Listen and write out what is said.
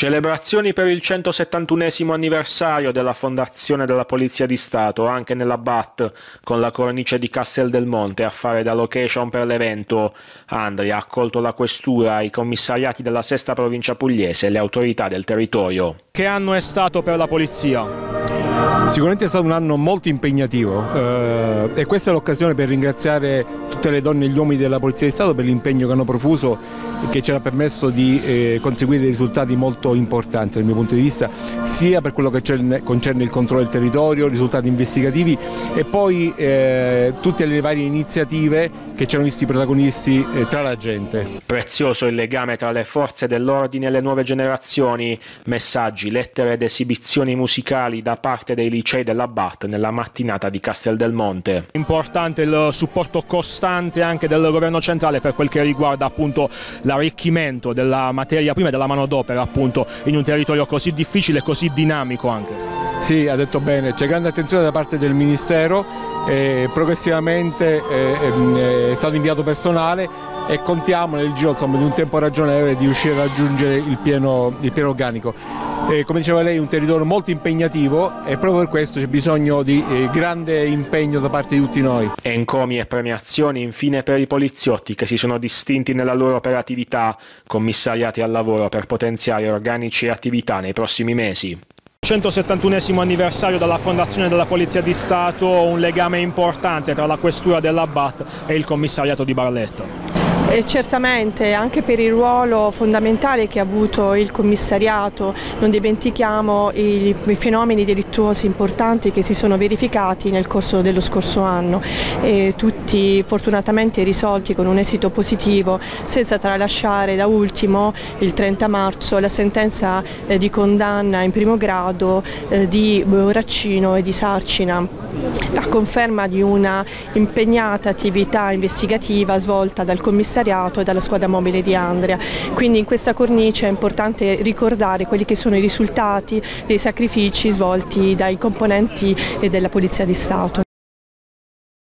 Celebrazioni per il 171 anniversario della fondazione della Polizia di Stato anche nella BAT con la cornice di Castel del Monte a fare da location per l'evento. Andri ha accolto la questura, i commissariati della sesta provincia pugliese e le autorità del territorio. Che anno è stato per la Polizia? Sicuramente è stato un anno molto impegnativo eh, e questa è l'occasione per ringraziare tutte le donne e gli uomini della Polizia di Stato per l'impegno che hanno profuso e che ci ha permesso di eh, conseguire risultati molto importanti dal mio punto di vista, sia per quello che concerne il controllo del territorio, risultati investigativi e poi eh, tutte le varie iniziative che ci hanno visto i protagonisti eh, tra la gente. Prezioso il legame tra le forze dell'ordine e le nuove generazioni, messaggi, lettere ed esibizioni musicali da parte dei licei della BAT nella mattinata di Castel del Monte. Importante il supporto costante anche del governo centrale per quel che riguarda appunto l'arricchimento della materia prima e della manodopera appunto in un territorio così difficile e così dinamico anche. Sì, ha detto bene, c'è grande attenzione da parte del Ministero, eh, progressivamente eh, ehm, è stato inviato personale e contiamo nel giro insomma, di un tempo ragionevole di riuscire a raggiungere il pieno, il pieno organico. Eh, come diceva lei è un territorio molto impegnativo e proprio per questo c'è bisogno di eh, grande impegno da parte di tutti noi. Encomi e premiazioni infine per i poliziotti che si sono distinti nella loro operatività, commissariati al lavoro per potenziare organici e attività nei prossimi mesi. 171 anniversario dalla fondazione della Polizia di Stato, un legame importante tra la questura della BAT e il commissariato di Barletta. E certamente anche per il ruolo fondamentale che ha avuto il commissariato, non dimentichiamo i, i fenomeni delittuosi importanti che si sono verificati nel corso dello scorso anno, e tutti fortunatamente risolti con un esito positivo, senza tralasciare da ultimo il 30 marzo la sentenza eh, di condanna in primo grado eh, di Raccino e di Sarcina a conferma di una impegnata attività investigativa svolta dal commissariato e dalla squadra mobile di Andria. Quindi in questa cornice è importante ricordare quelli che sono i risultati dei sacrifici svolti dai componenti della Polizia di Stato.